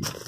Mm-hmm.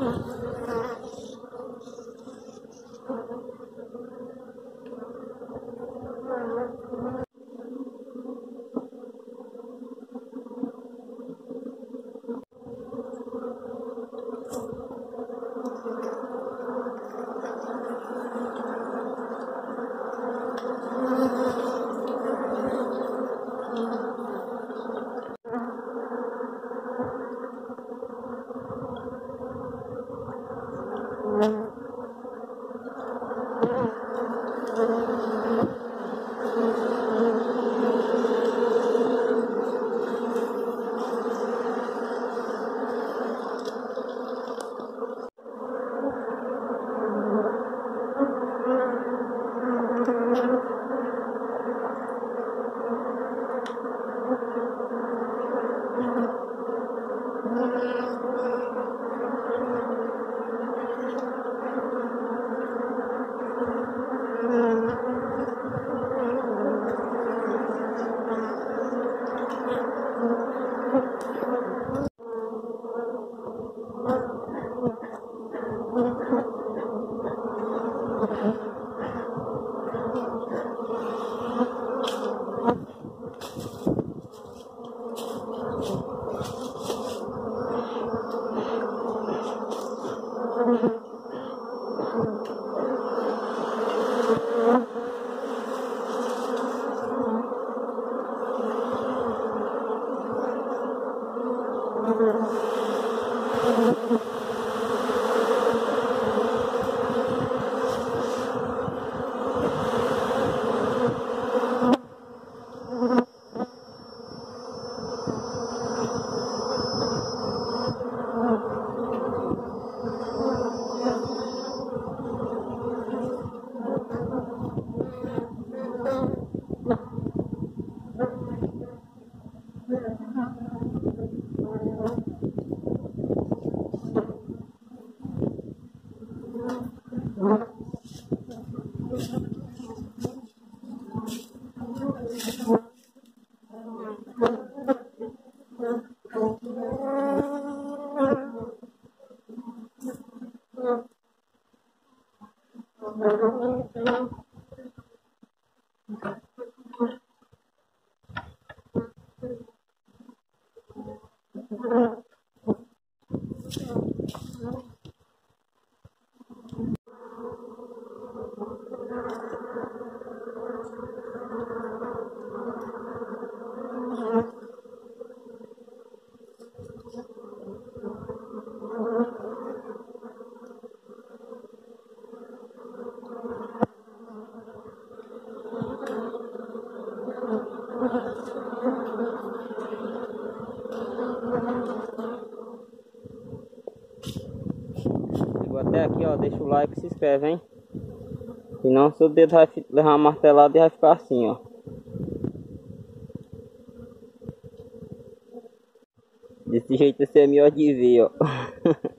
Mm-hmm. Chegou Até aqui, ó. Deixa o like e se inscreve, hein? Senão seu dedo vai levar uma martelada e vai ficar assim, ó. Desse jeito você é melhor de ver, ó.